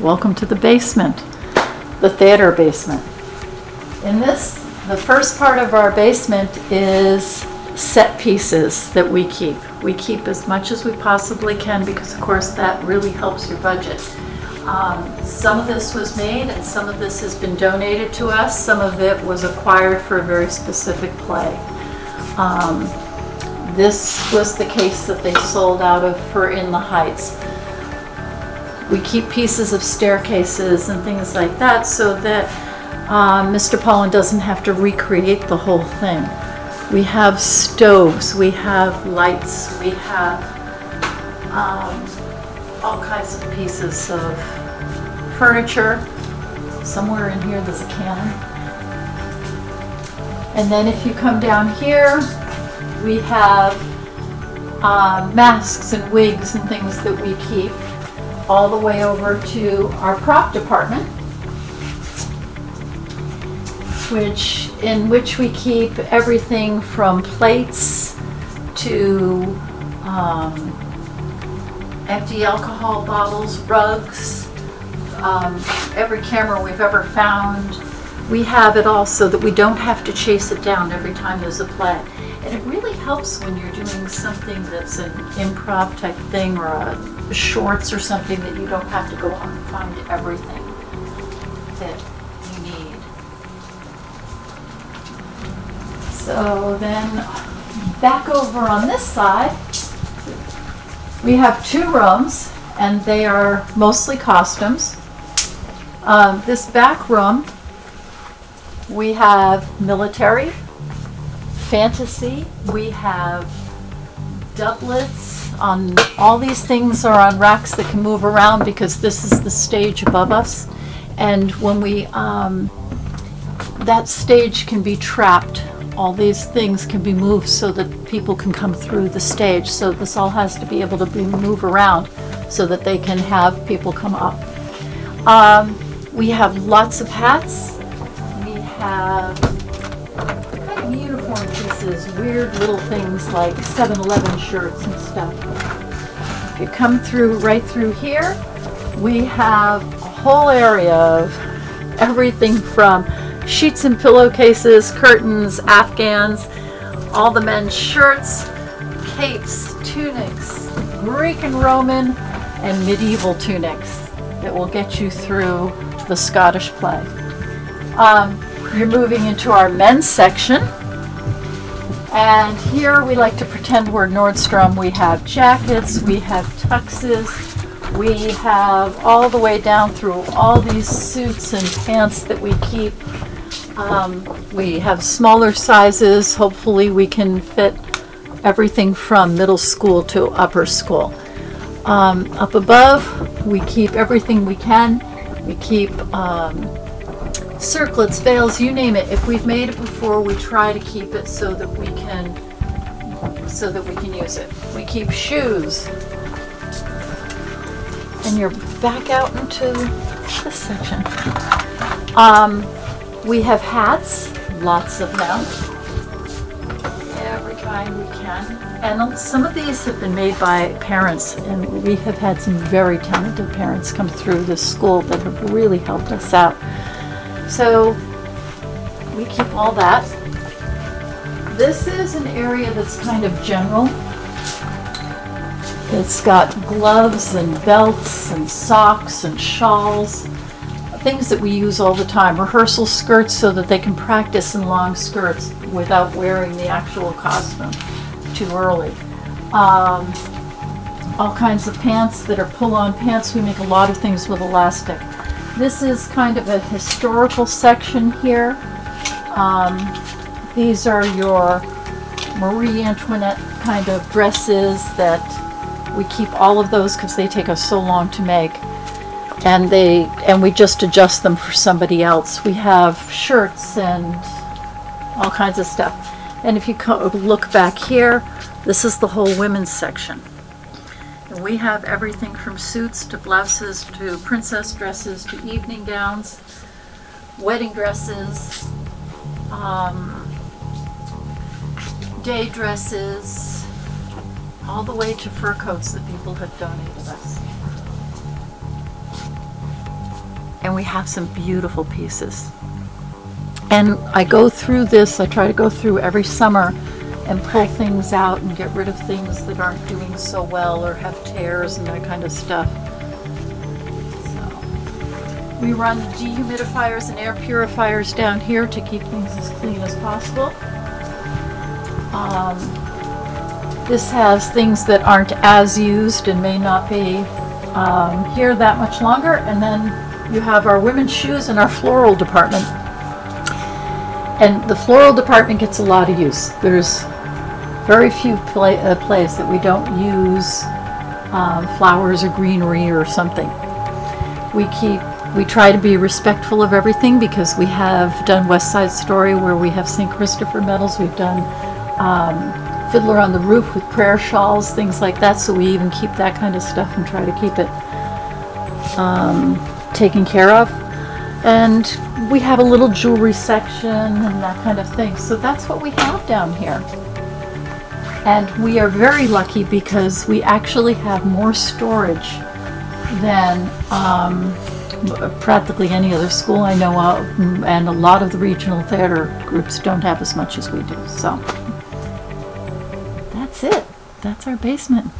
Welcome to the basement, the theater basement. In this, the first part of our basement is set pieces that we keep. We keep as much as we possibly can because of course that really helps your budget. Um, Some of this was made and some of this has been donated to us. Some of it was acquired for a very specific play. Um, This was the case that they sold out of for In the Heights. We keep pieces of staircases and things like that so that um, Mr. Pollan doesn't have to recreate the whole thing. We have stoves, we have lights, we have um, all kinds of pieces of furniture. Somewhere in here, there's a cannon. And then if you come down here, we have uh, masks and wigs and things that we keep all the way over to our prop department, which in which we keep everything from plates to um, empty alcohol bottles, rugs, um, every camera we've ever found. We have it all so that we don't have to chase it down every time there's a play. And it really helps when you're doing something that's an improv type thing or a shorts or something that you don't have to go out and find everything that you need. So then back over on this side, we have two rooms and they are mostly costumes. Um, this back room, we have military, fantasy, we have doublets on, all these things are on racks that can move around because this is the stage above us. And when we, um, that stage can be trapped. All these things can be moved so that people can come through the stage. So this all has to be able to be move around so that they can have people come up. Um, we have lots of hats. Have kind of uniform pieces, weird little things like 7-Eleven shirts and stuff. If you come through, right through here, we have a whole area of everything from sheets and pillowcases, curtains, afghans, all the men's shirts, capes, tunics, Greek and Roman, and medieval tunics that will get you through the Scottish play. Um, you're moving into our men's section. And here we like to pretend we're Nordstrom. We have jackets, we have tuxes, we have all the way down through all these suits and pants that we keep. Um, we have smaller sizes. Hopefully, we can fit everything from middle school to upper school. Um, up above, we keep everything we can. We keep um, circlets, veils, you name it. If we've made it before, we try to keep it so that we can so that we can use it. We keep shoes. And you're back out into this section. Um, we have hats, lots of them. Every kind we can. And some of these have been made by parents, and we have had some very talented parents come through this school that have really helped us out. So we keep all that. This is an area that's kind of general. It's got gloves and belts and socks and shawls, things that we use all the time. Rehearsal skirts so that they can practice in long skirts without wearing the actual costume too early. Um, all kinds of pants that are pull-on pants. We make a lot of things with elastic. This is kind of a historical section here. Um, these are your Marie Antoinette kind of dresses that we keep all of those because they take us so long to make. And they and we just adjust them for somebody else. We have shirts and all kinds of stuff. And if you look back here, this is the whole women's section. We have everything from suits to blouses to princess dresses to evening gowns, wedding dresses, um, day dresses, all the way to fur coats that people have donated us. and we have some beautiful pieces. And I go through this, I try to go through every summer and pull things out and get rid of things that aren't doing so well or have tears and that kind of stuff. So, we run dehumidifiers and air purifiers down here to keep things as clean as possible. Um, this has things that aren't as used and may not be um, here that much longer. And then you have our women's shoes and our floral department. And the floral department gets a lot of use. There's very few pla uh, places that we don't use um, flowers or greenery or something. We keep, we try to be respectful of everything because we have done West Side Story where we have St. Christopher medals. We've done um, Fiddler on the Roof with prayer shawls, things like that. So we even keep that kind of stuff and try to keep it um, taken care of. And we have a little jewelry section and that kind of thing. So that's what we have down here. And we are very lucky because we actually have more storage than um, practically any other school I know of, and a lot of the regional theater groups don't have as much as we do. So that's it. That's our basement.